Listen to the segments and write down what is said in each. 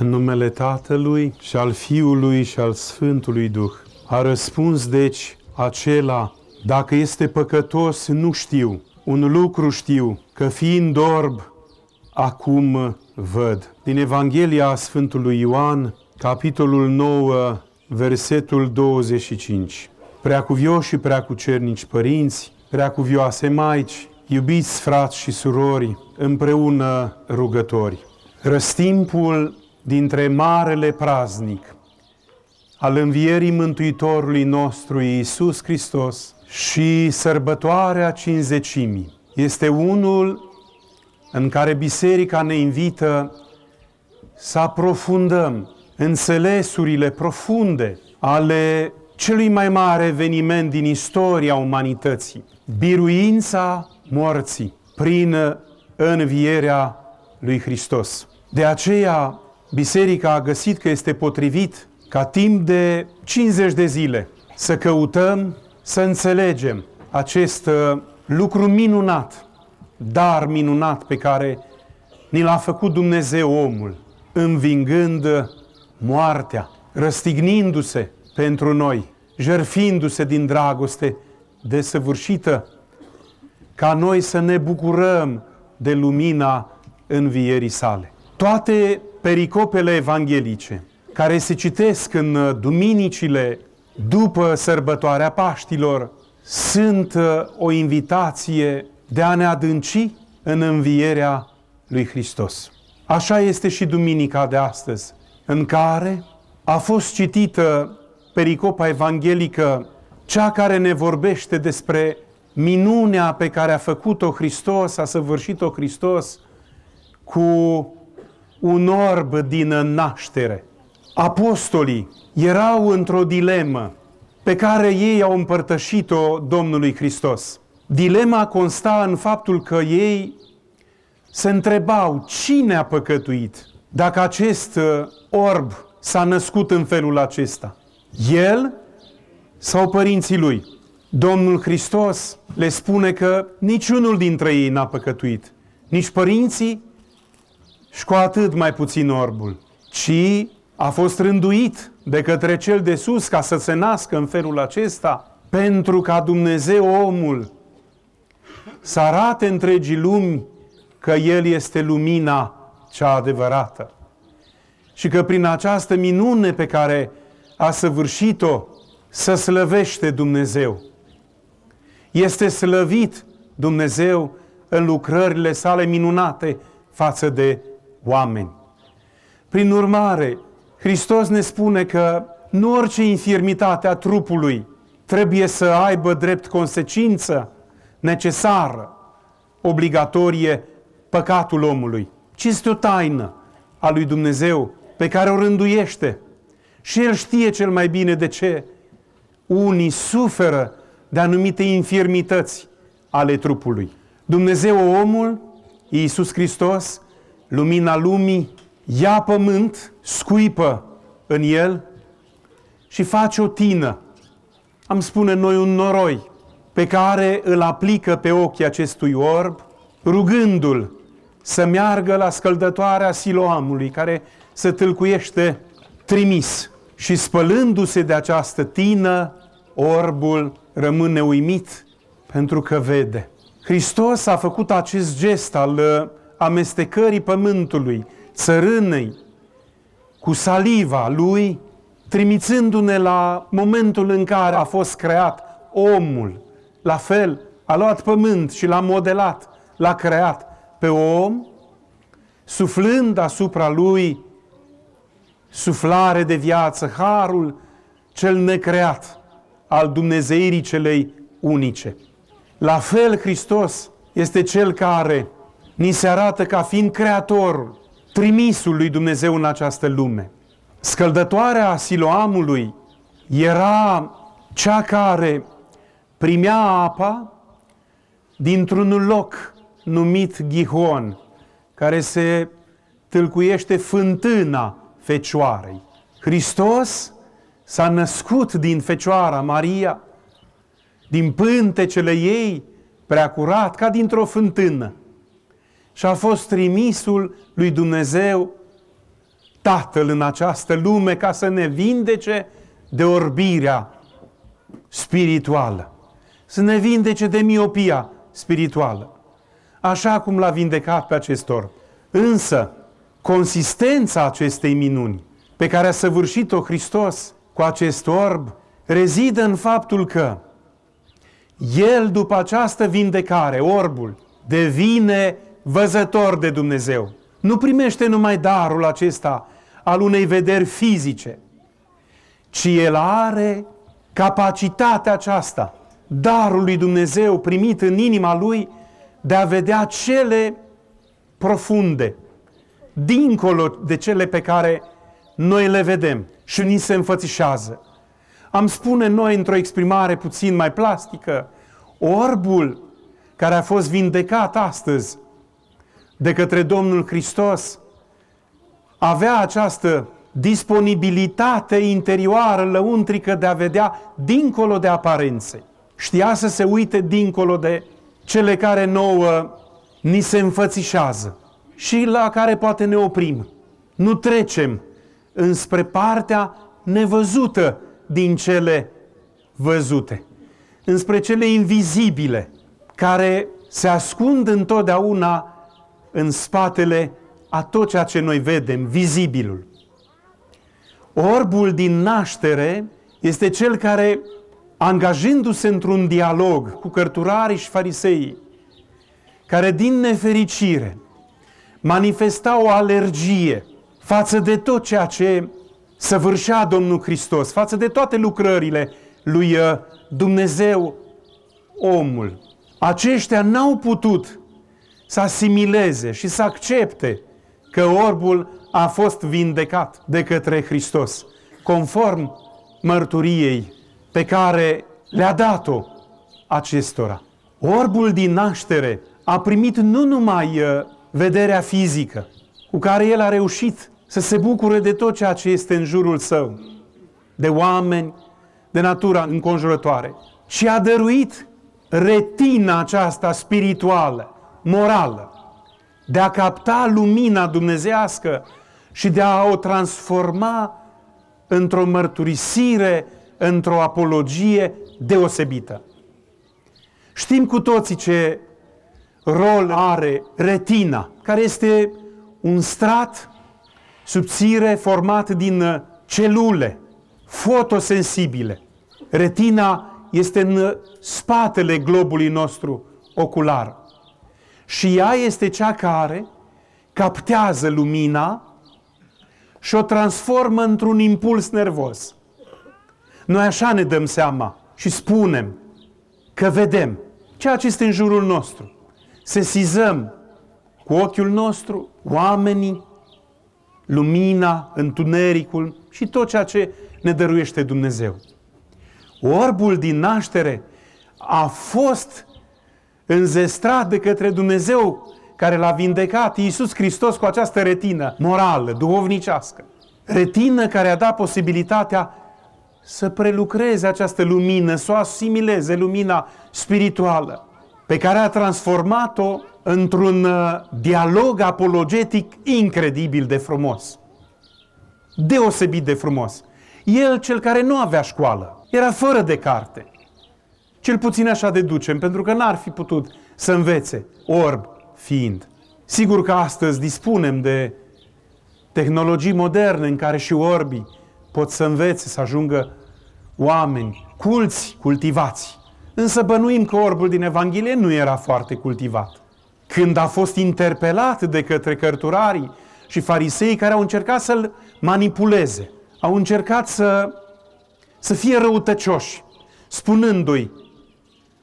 În numele Tatălui și al Fiului și al Sfântului Duh. A răspuns deci acela, dacă este păcătos, nu știu. Un lucru știu, că fiind orb, acum văd. Din Evanghelia Sfântului Ioan, capitolul 9, versetul 25. Preacuvioși și preacucernici părinți, preacuvioase maici, iubiți frați și surori, împreună rugători. Răstimpul dintre marele praznic al învierii Mântuitorului nostru Iisus Hristos și sărbătoarea cinzecimii este unul în care biserica ne invită să aprofundăm înțelesurile profunde ale celui mai mare eveniment din istoria umanității, biruința morții prin învierea lui Hristos. De aceea, biserica a găsit că este potrivit ca timp de 50 de zile să căutăm, să înțelegem acest uh, lucru minunat, dar minunat pe care ni l-a făcut Dumnezeu omul, învingând moartea, răstignindu-se pentru noi, jerfindu-se din dragoste desăvârșită, ca noi să ne bucurăm de lumina învierii sale. Toate pericopele evanghelice care se citesc în duminicile după sărbătoarea Paștilor sunt o invitație de a ne adânci în învierea lui Hristos. Așa este și duminica de astăzi, în care a fost citită pericopa evanghelică, cea care ne vorbește despre minunea pe care a făcut-o Hristos, a săvârșit-o Hristos cu un orb din naștere. Apostolii erau într-o dilemă pe care ei au împărtășit-o Domnului Hristos. Dilema consta în faptul că ei se întrebau cine a păcătuit dacă acest uh, orb s-a născut în felul acesta. El sau părinții lui? Domnul Hristos le spune că niciunul dintre ei n-a păcătuit. Nici părinții și cu atât mai puțin orbul. Ci a fost rânduit de către cel de sus ca să se nască în felul acesta pentru ca Dumnezeu omul să arate întregii lumi că El este lumina cea adevărată. Și că prin această minune pe care a săvârșit-o, să slăvește Dumnezeu. Este slăvit Dumnezeu în lucrările sale minunate față de oameni. Prin urmare, Hristos ne spune că nu orice infirmitate a trupului trebuie să aibă drept consecință necesară, obligatorie, păcatul omului, ci este o taină a lui Dumnezeu pe care o rânduiește. Și El știe cel mai bine de ce unii suferă de anumite infirmități ale trupului. Dumnezeu omul, Iisus Hristos, lumina lumii, ia pământ, scuipă în el și face o tină. Am spune noi un noroi pe care îl aplică pe ochii acestui orb, rugându-l să meargă la scăldătoarea siloamului, care se tâlcuiește trimis. Și spălându-se de această tină, orbul rămâne uimit pentru că vede. Hristos a făcut acest gest al uh, amestecării pământului, țărânei, cu saliva lui, trimițându-ne la momentul în care a fost creat omul. La fel, a luat pământ și l-a modelat, l-a creat pe om, suflând asupra lui suflare de viață, harul cel necreat al Dumnezeirii celei unice. La fel, Hristos este Cel care ni se arată ca fiind Creatorul, trimisul lui Dumnezeu în această lume. Scăldătoarea Siloamului era cea care primea apa dintr-un loc numit Gihon, care se tâlcuiește fântâna Fecioarei. Hristos s-a născut din Fecioara Maria, din pântecele ei preacurat, ca dintr-o fântână. Și a fost trimisul lui Dumnezeu Tatăl în această lume ca să ne vindece de orbirea spirituală, să ne vindece de miopia spirituală, așa cum l-a vindecat pe acest orb. Însă, consistența acestei minuni pe care a săvârșit-o Hristos cu acest orb rezidă în faptul că el, după această vindecare, orbul, devine văzător de Dumnezeu. Nu primește numai darul acesta al unei vederi fizice, ci el are capacitatea aceasta, darul lui Dumnezeu primit în inima lui de a vedea cele profunde, dincolo de cele pe care noi le vedem și ni se înfățișează. Am spune noi într-o exprimare puțin mai plastică, orbul care a fost vindecat astăzi de către Domnul Hristos avea această disponibilitate interioară, lăuntrică de a vedea dincolo de aparențe. Știa să se uite dincolo de cele care nouă ni se înfățișează și la care poate ne oprim. Nu trecem înspre partea nevăzută din cele văzute, înspre cele invizibile, care se ascund întotdeauna în spatele a tot ceea ce noi vedem, vizibilul. Orbul din naștere este cel care, angajându-se într-un dialog cu cărturarii și fariseii, care din nefericire manifesta o alergie față de tot ceea ce săvârșea Domnul Hristos, față de toate lucrările lui uh, Dumnezeu, omul. Aceștia n-au putut să asimileze și să accepte că orbul a fost vindecat de către Hristos, conform mărturiei pe care le-a dat-o acestora. Orbul din naștere a primit nu numai uh, vederea fizică, cu care el a reușit să se bucure de tot ceea ce este în jurul său, de oameni, de natura înconjurătoare, și a dăruit retina aceasta spirituală, morală, de a capta lumina dumnezească și de a o transforma într-o mărturisire, într-o apologie deosebită. Știm cu toții ce rol are retina, care este un strat subțire format din celule fotosensibile. Retina este în spatele globului nostru ocular. Și ea este cea care captează lumina și o transformă într-un impuls nervos. Noi așa ne dăm seama și spunem că vedem ceea ce este în jurul nostru. Sesizăm cu ochiul nostru oamenii, lumina, întunericul și tot ceea ce ne dăruiește Dumnezeu. Orbul din naștere a fost înzestrat de către Dumnezeu care l-a vindecat Iisus Hristos cu această retină morală, duhovnicească. Retină care a dat posibilitatea să prelucreze această lumină, să o asimileze, lumina spirituală, pe care a transformat-o într-un uh, dialog apologetic incredibil de frumos. Deosebit de frumos. El, cel care nu avea școală, era fără de carte. Cel puțin așa deducem, pentru că n-ar fi putut să învețe, orb fiind. Sigur că astăzi dispunem de tehnologii moderne în care și orbii pot să învețe, să ajungă oameni culți, cultivați. Însă bănuim că orbul din Evanghelie nu era foarte cultivat. Când a fost interpelat de către cărturarii și farisei care au încercat să-l manipuleze, au încercat să, să fie răutăcioși, spunându-i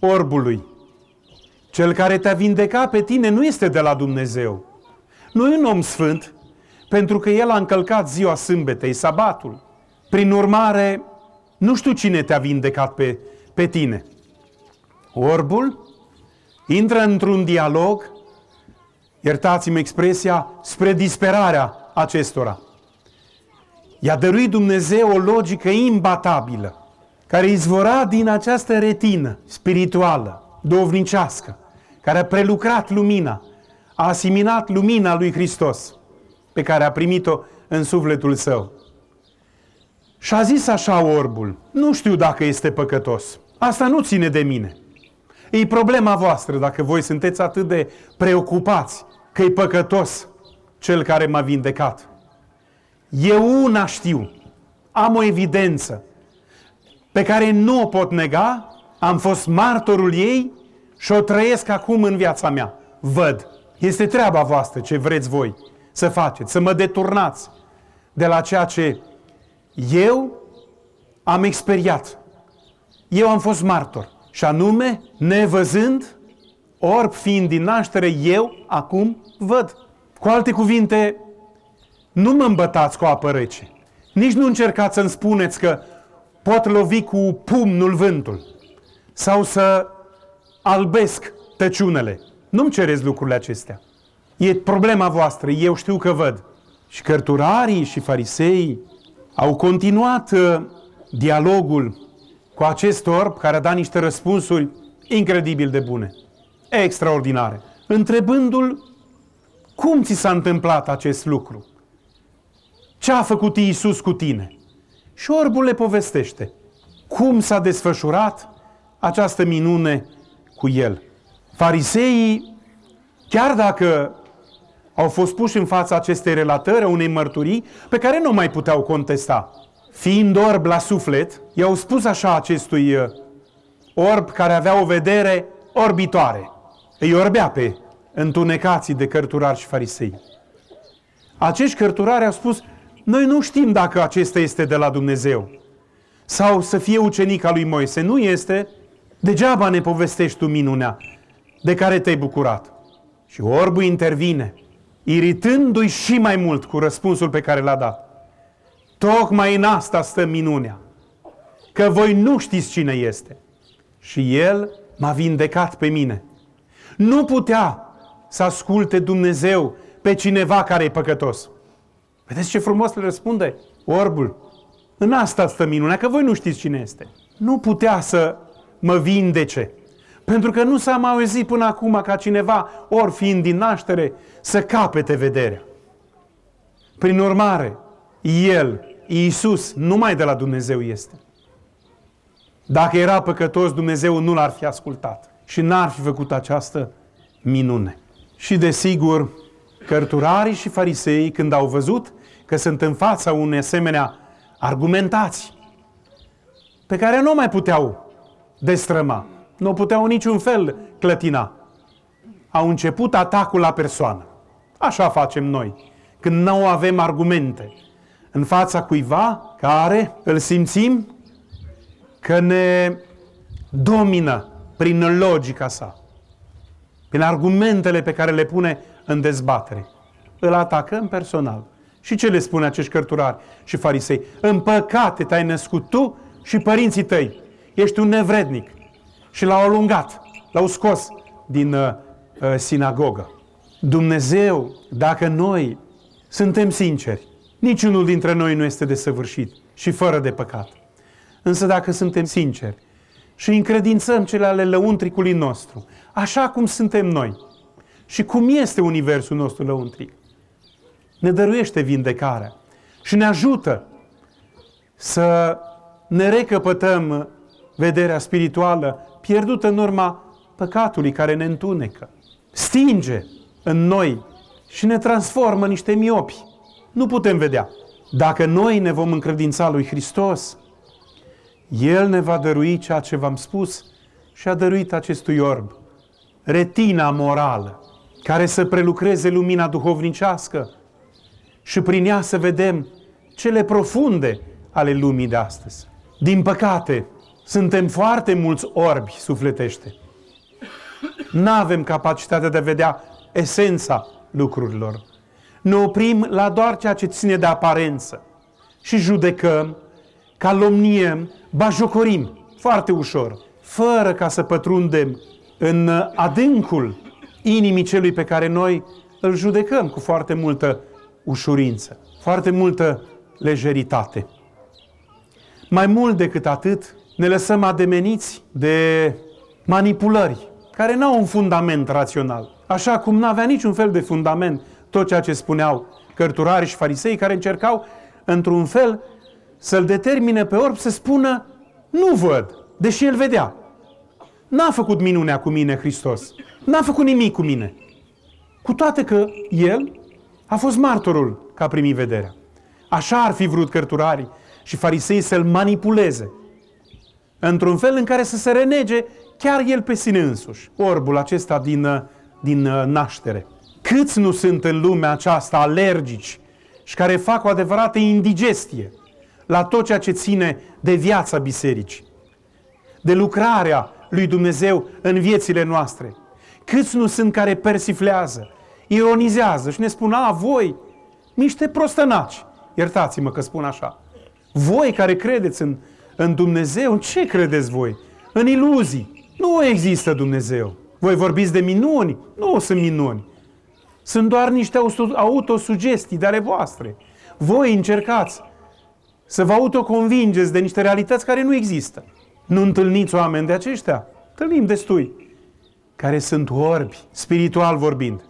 orbului, cel care te-a vindecat pe tine nu este de la Dumnezeu. Nu e un om sfânt, pentru că el a încălcat ziua sâmbetei, sabatul. Prin urmare, nu știu cine te-a vindecat pe, pe tine. Orbul intră într-un dialog, iertați-mi expresia, spre disperarea acestora. I-a dăruit Dumnezeu o logică imbatabilă, care izvora din această retină spirituală, dovnicească, care a prelucrat lumina, a asimilat lumina lui Hristos, pe care a primit-o în sufletul său. Și a zis așa orbul, nu știu dacă este păcătos. Asta nu ține de mine. E problema voastră dacă voi sunteți atât de preocupați că e păcătos cel care m-a vindecat. Eu una știu, am o evidență pe care nu o pot nega, am fost martorul ei și o trăiesc acum în viața mea. Văd. Este treaba voastră ce vreți voi să faceți, să mă deturnați de la ceea ce eu am experiat. Eu am fost martor. Și anume, nevăzând, orb fiind din naștere, eu acum văd. Cu alte cuvinte, nu mă îmbătați cu apă rece. Nici nu încercați să-mi spuneți că pot lovi cu pumnul vântul sau să albesc tăciunele. Nu-mi cereți lucrurile acestea. E problema voastră, eu știu că văd. Și cărturarii și farisei au continuat uh, dialogul cu acest orb care a dat niște răspunsuri incredibil de bune, extraordinare, întrebându-l cum ți s-a întâmplat acest lucru? Ce a făcut Iisus cu tine? Și șorbul le povestește cum s-a desfășurat această minune cu el. Fariseii, chiar dacă au fost puși în fața acestei relatări, unei mărturii, pe care nu mai puteau contesta. Fiind orb la suflet, i-au spus așa acestui uh, orb care avea o vedere orbitoare. Îi orbea pe întunecații de cărturari și farisei. Acești cărturari au spus, noi nu știm dacă acesta este de la Dumnezeu sau să fie ucenic al lui Moise. Nu este, degeaba ne povestești tu minunea de care te-ai bucurat. Și orbul intervine, iritându-i și mai mult cu răspunsul pe care l-a dat. Tocmai în asta stă minunea, că voi nu știți cine este. Și el m-a vindecat pe mine. Nu putea să asculte Dumnezeu pe cineva care e păcătos. Vedeți ce frumos le răspunde orbul. În asta stă minunea, că voi nu știți cine este. Nu putea să mă vindece. Pentru că nu s-a mai auzit până acum ca cineva, ori fiind din naștere, să capete vederea. Prin urmare, El, Iisus, numai de la Dumnezeu este. Dacă era păcătos, Dumnezeu nu l-ar fi ascultat și n-ar fi făcut această minune. Și desigur, cărturarii și farisei, când au văzut că sunt în fața unei asemenea argumentații pe care nu mai puteau destrăma, nu puteau niciun fel clătina, au început atacul la persoană. Așa facem noi, când nu avem argumente în fața cuiva care îl simțim că ne domină prin logica sa, prin argumentele pe care le pune în dezbatere. Îl atacăm personal. Și ce le spune acești cărturari și farisei? În păcate te-ai născut tu și părinții tăi. Ești un nevrednic. Și l-au alungat, l-au scos din uh, uh, sinagogă. Dumnezeu, dacă noi suntem sinceri, niciunul dintre noi nu este desăvârșit și fără de păcat. Însă dacă suntem sinceri și încredințăm cele ale lăuntricului nostru, așa cum suntem noi, și cum este universul nostru lăuntric. Ne dăruiește vindecarea și ne ajută să ne recăpătăm vederea spirituală pierdută în urma păcatului care ne întunecă. Stinge în noi și ne transformă niște miopi. Nu putem vedea. Dacă noi ne vom încredința lui Hristos, El ne va dărui ceea ce v-am spus și a dăruit acestui orb. Retina morală care să prelucreze lumina duhovnicească și prin ea să vedem cele profunde ale lumii de astăzi. Din păcate, suntem foarte mulți orbi sufletește. Nu avem capacitatea de a vedea esența lucrurilor. Ne oprim la doar ceea ce ține de aparență și judecăm, calomniem, bajocorim foarte ușor, fără ca să pătrundem în adâncul inimii celui pe care noi îl judecăm cu foarte multă ușurință, foarte multă lejeritate. Mai mult decât atât, ne lăsăm ademeniți de manipulări care nu au un fundament rațional. Așa cum nu avea niciun fel de fundament tot ceea ce spuneau cărturari și farisei care încercau, într-un fel, să-l determine pe orb să spună, nu văd, deși el vedea. N-a făcut minunea cu mine Hristos. N-a făcut nimic cu mine. Cu toate că el a fost martorul că a primit vederea. Așa ar fi vrut cărturarii și farisei să-l manipuleze. Într-un fel în care să se renege chiar el pe sine însuși. Orbul acesta din, din uh, naștere. Câți nu sunt în lumea aceasta alergici și care fac o adevărată indigestie la tot ceea ce ține de viața bisericii, de lucrarea lui Dumnezeu în viețile noastre. Câți nu sunt care persiflează, ironizează și ne spun, a, voi, niște prostănaci, iertați-mă că spun așa, voi care credeți în, în Dumnezeu, în ce credeți voi? În iluzii. Nu există Dumnezeu. Voi vorbiți de minuni? Nu sunt minuni. Sunt doar niște autosugestii de ale voastre. Voi încercați să vă autoconvingeți de niște realități care nu există. Nu întâlniți oameni de aceștia? Întâlnim destui. Care sunt orbi, spiritual vorbind.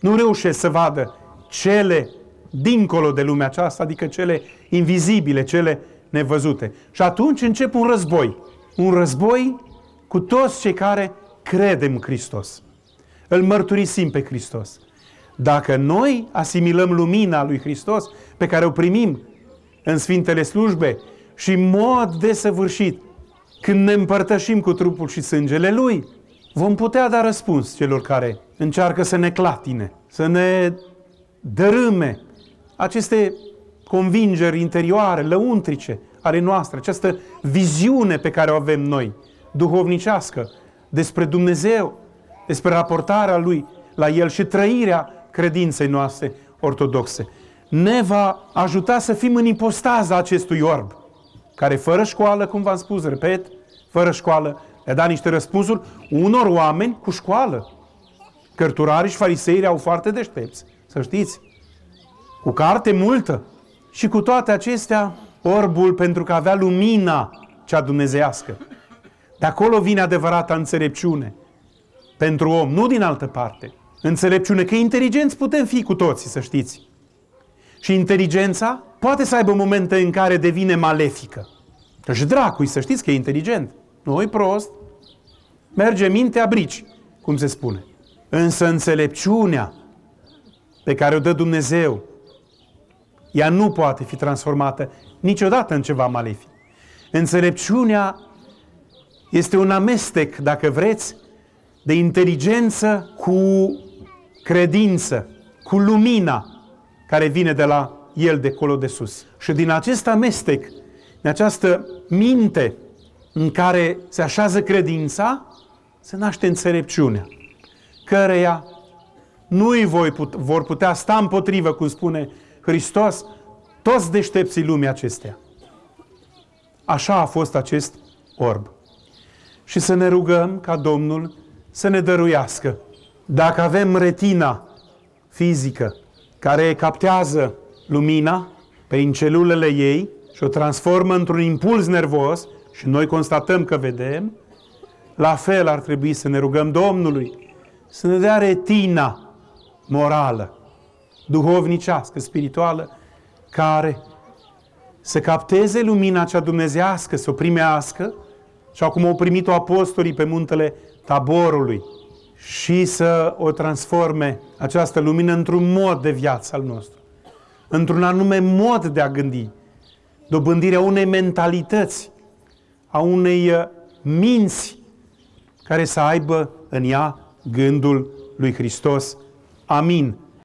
Nu reușesc să vadă cele dincolo de lumea aceasta, adică cele invizibile, cele nevăzute. Și atunci încep un război. Un război cu toți cei care credem în Hristos. Îl mărturisim pe Hristos. Dacă noi asimilăm lumina lui Hristos pe care o primim în Sfintele Slujbe și în mod desăvârșit, când ne împărtășim cu trupul și sângele Lui, vom putea da răspuns celor care încearcă să ne clatine, să ne dărâme aceste convingeri interioare, lăuntrice ale noastre, această viziune pe care o avem noi, duhovnicească, despre Dumnezeu, despre raportarea Lui la El și trăirea credinței noastre ortodoxe. Ne va ajuta să fim în ipostaza acestui orb, care fără școală, cum v-am spus, repet, fără școală, le-a dat niște răspunsuri unor oameni cu școală. Cărturarii și farisei au foarte deștepți, să știți. Cu carte multă. Și cu toate acestea, orbul, pentru că avea lumina cea dumnezească. De acolo vine adevărata înțelepciune pentru om, nu din altă parte. Înțelepciune, că inteligenți putem fi cu toții, să știți. Și inteligența poate să aibă momente în care devine malefică. Și dracui, să știți că e inteligent. Nu e prost. Merge mintea brici, cum se spune. Însă înțelepciunea pe care o dă Dumnezeu, ea nu poate fi transformată niciodată în ceva malefic. Înțelepciunea este un amestec, dacă vreți, de inteligență cu credință, cu lumina care vine de la el de acolo de sus. Și din acest amestec, din această minte în care se așează credința, se naște înțelepciunea, căreia nu îi voi put- vor putea sta împotrivă, cum spune Hristos, toți deștepții lumii acestea. Așa a fost acest orb. Și să ne rugăm ca Domnul să ne dăruiască. Dacă avem retina fizică care captează lumina prin celulele ei și o transformă într-un impuls nervos și noi constatăm că vedem, la fel ar trebui să ne rugăm Domnului să ne dea retina morală, duhovnicească, spirituală, care să capteze lumina cea dumnezească, să o primească, și acum au primit-o apostolii pe muntele taborului și să o transforme această lumină într-un mod de viață al nostru, într-un anume mod de a gândi, dobândirea unei mentalități, a unei uh, minți care să aibă în ea gândul lui Hristos. Amin.